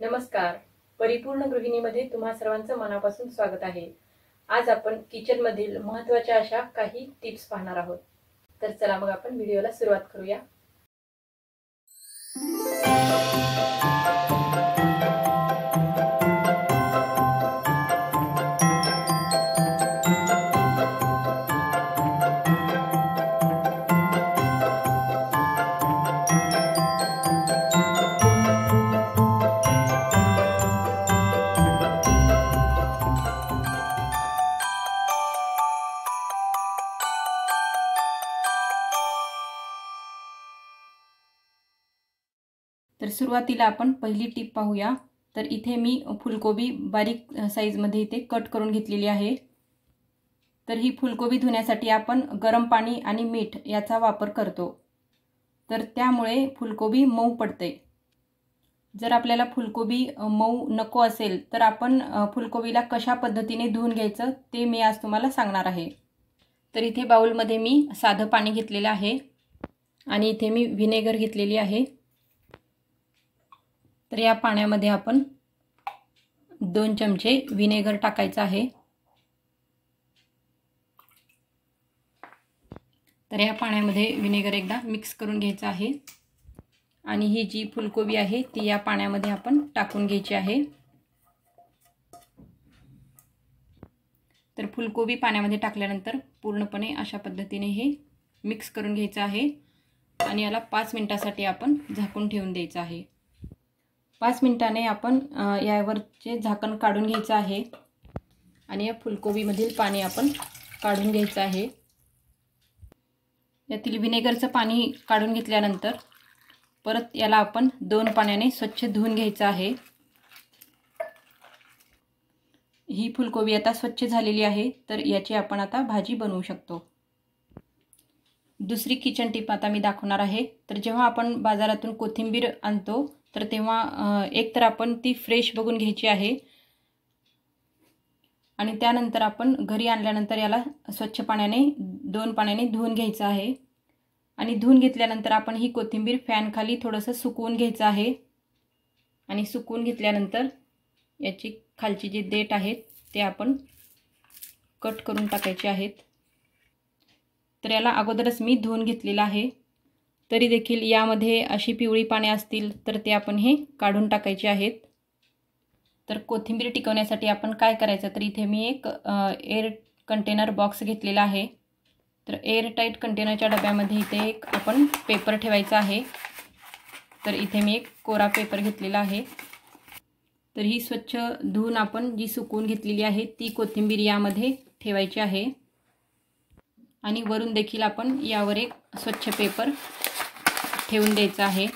नमस्कार. परिपूर्ण गृहिणीमध्ये तुम्हा सर्वांचं मनापासून स्वागत आहे. आज आपण किचन मधील महत्त्वाच्या अशा काही टिप्स पाहणार आहोत. तर चला मग आपण व्हिडिओला सुरुवात करूया. तर सुरुवातीला आपण पहिली टीप पाहूया. तर इथे मी फुलकोबी बारीक साईजमध्ये इथे कट करून घेतलेली आहे. तर ही फुलकोबी धुण्यासाठी आपण गरम पाणी आणि मीठ याचा वापर करतो. तर त्यामुळे फुलकोबी मऊ पडते. जर आपल्याला फुलकोबी मऊ नको असेल तर आपण फुलकोबीला कशा पद्धतीने धुवून घ्यायचं ते मी आज तुम्हाला सांगणार आहे. तर इथे बाऊलमध्ये मी साधं पाणी घेतलेलं आहे आणि इथे मी व्हिनेगर घेतलेली आहे. तर या पाण्यामध्ये आपण दोन चमचे व्हिनेगर टाकायचं आहे. तर या पाण्यामध्ये विनेगर एकदा मिक्स करून घ्यायचं आहे. आणि ही जी फुलकोबी आहे ती या पाण्यामध्ये आपण टाकून घ्यायची आहे. तर फुलकोबी पाण्यामध्ये टाकल्यानंतर पूर्णपणे अशा पद्धतीने हे मिक्स करून घ्यायचं आहे. आणि याला पाच मिनटासाठी आपण झाकून ठेवून द्यायचं आहे. पाच मिनटाने आपण यावरचे झाकण काढून घ्यायचं आहे. आणि या फुलकोबीमधील पाणी आपण काढून घ्यायचं आहे. यातील व्हिनेगरचं पाणी काढून घेतल्यानंतर परत याला आपण दोन पाण्याने स्वच्छ धुवून घ्यायचं आहे. ही फुलकोबी आता स्वच्छ झालेली आहे तर याची आपण आता भाजी बनवू शकतो. दुसरी किचन टिप आता मी दाखवणार आहे. तर जेव्हा आपण बाजारातून कोथिंबीर आणतो तर तेव्हा एक तर आपण ती फ्रेश बघून घ्यायची आहे. आणि त्यानंतर आपण घरी आणल्यानंतर याला स्वच्छ पाण्याने दोन पाण्याने धुवून घ्यायचं आहे. आणि धुवून घेतल्यानंतर आपण ही कोथिंबीर फॅनखाली थोडंसं सुकवून घ्यायचं आहे. आणि सुकवून घेतल्यानंतर याची खालची जे देठ आहेत ते आपण कट करून टाकायचे आहेत. तर याला अगोदरच मी धुवून घेतलेलं आहे. तरी देखील यामध्ये अशी पिवळी पाने असतील तर ते आपण हे काढून टाकायचे आहेत. तर कोथिंबीर टिकवण्यासाठी आपण काय करायचं? तर इथे मी एक एअर कंटेनर बॉक्स घेतलेला आहे. तर एअर टाईट कंटेनरच्या डब्यामध्ये इथे एक आपण पेपर ठेवायचा आहे. तर इथे मी एक कोरा पेपर घेतलेला आहे. तर ही स्वच्छ धुवून आपण जी सुकवून घेतलेली आहे ती कोथिंबीर यामध्ये ठेवायची आहे. आणि वरून देखील आपण यावर एक स्वच्छ पेपर ठेवून द्यायचं आहे.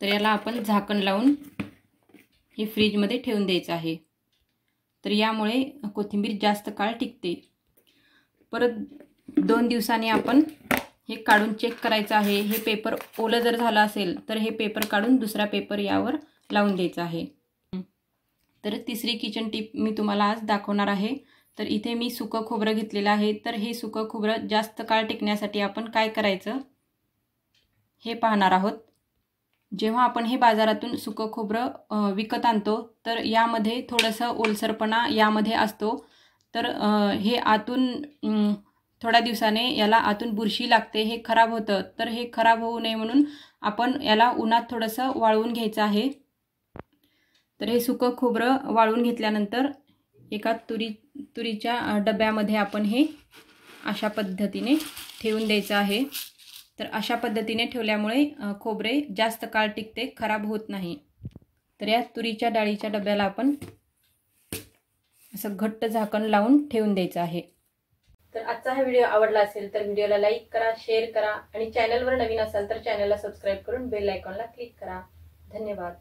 तर याला आपण झाकण लावून हे फ्रीजमध्ये ठेवून द्यायचं आहे. तर यामुळे कोथिंबीर जास्त काळ टिकते. परत दोन दिवसांनी आपण हे काढून चेक करायचं आहे. हे पेपर ओलं जर झालं असेल तर हे पेपर काढून दुसरा पेपर यावर लावून द्यायचा आहे. तर तिसरी किचन टीप मी तुम्हाला आज दाखवणार आहे. तर इथे मी सुकं खोबरं घेतलेलं आहे. तर हे सुकं खोबरं जास्त काळ टिकण्यासाठी आपण काय करायचं? हे पाहणार आहोत. जेव्हा आपण हे बाजारातून सुकं खोबरं विकत आणतो तर यामध्ये थोडंसं ओलसरपणा यामध्ये असतो. तर हे आतून थोड्या दिवसाने याला आतून बुरशी लागते हे खराब होतं. तर हे खराब होऊ नये म्हणून आपण याला उन्हात थोडंसं वाळवून घ्यायचं आहे. तर हे सुकं खोबरं वाळवून घेतल्यानंतर एका तुरी तुरीच्या डब्यामध्ये आपण हे अशा पद्धतीने ठेवून द्यायचं आहे. तर अशा पद्धतीने ठेवल्यामुळे खोबरे जास्त काळ टिकते खराब होत नाही. तर या तुरीच्या डाळीच्या डब्याला आपण असं घट्ट झाकण लावून ठेवून द्यायचं आहे. तर आजचा हा व्हिडिओ आवडला असेल तर व्हिडिओला लाईक करा शेअर करा आणि चॅनलवर नवीन असाल तर चॅनलला सबस्क्राईब करून बेल आयकॉनला क्लिक करा. धन्यवाद.